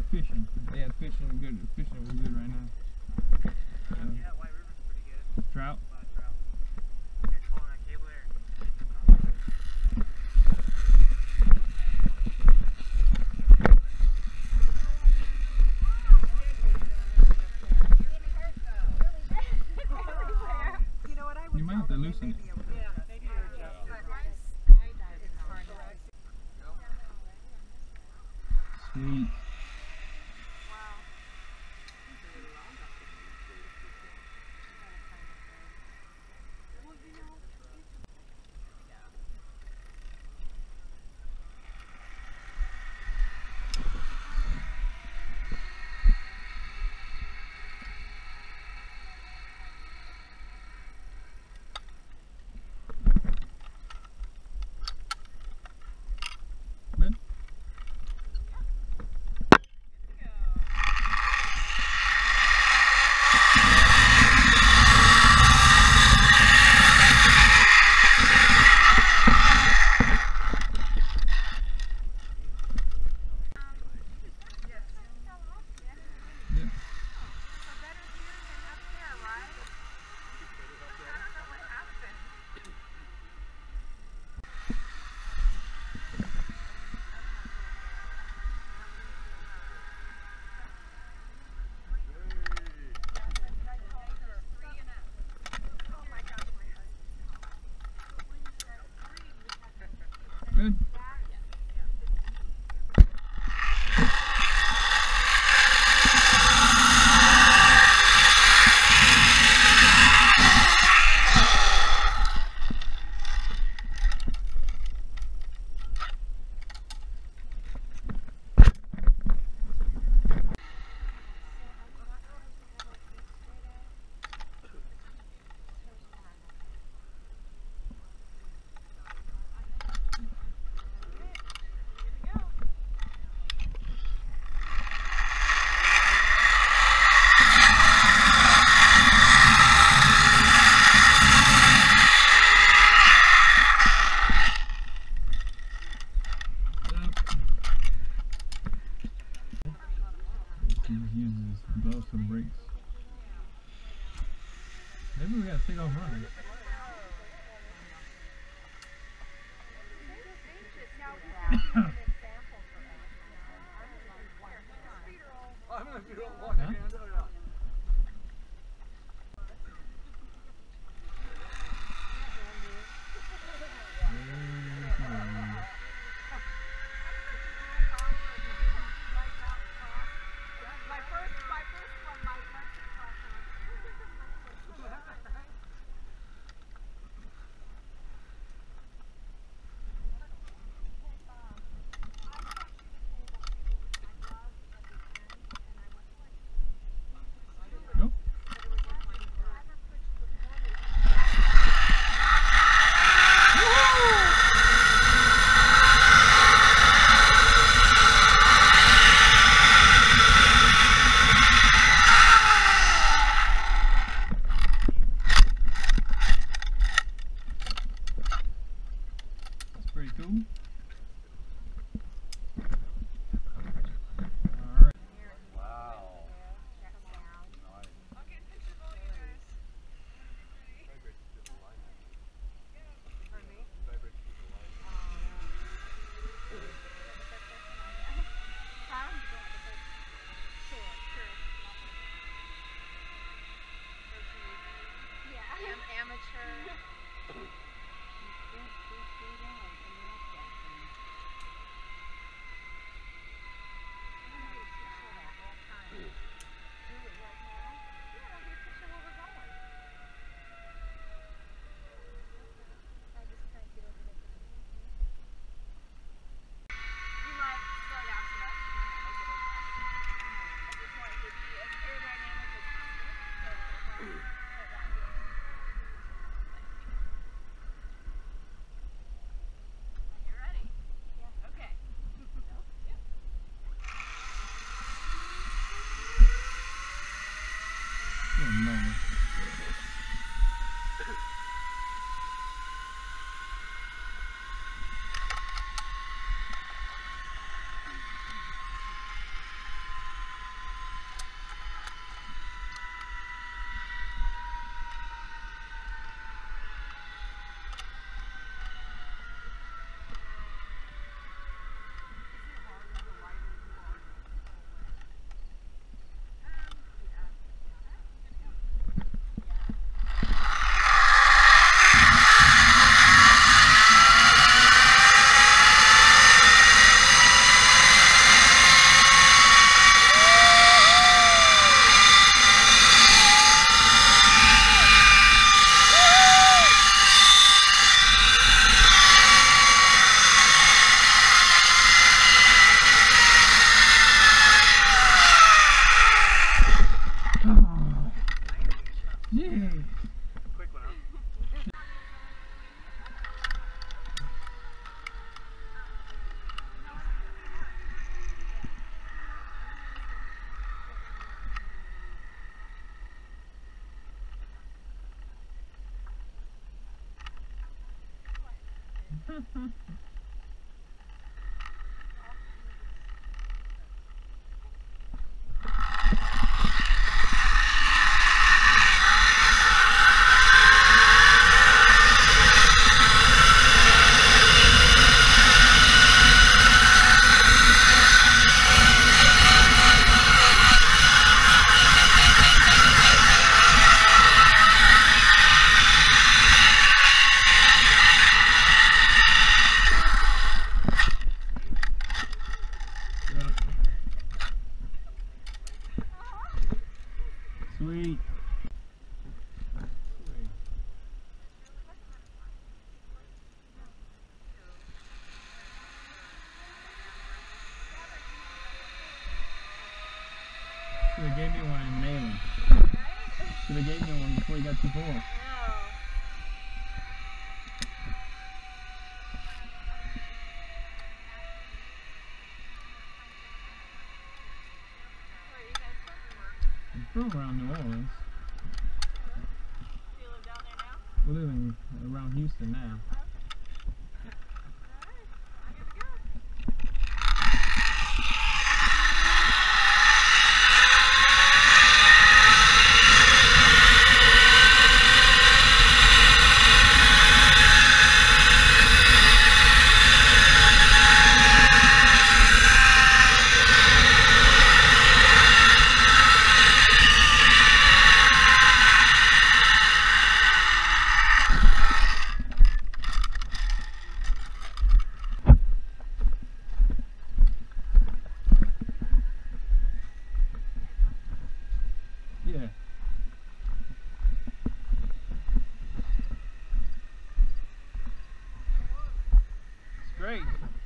you about fishing. Yeah, fishing good. Fishing was good right now. Uh, Yeah, White River's pretty good. trout. A lot of trout. Yeah, trolling Maybe we gotta take off running. Oh, no. Yeah. Sweet. Should have gave me one in mailing. Should have gave me one before you got too full. I'm around New Orleans. We're living around Houston now. great.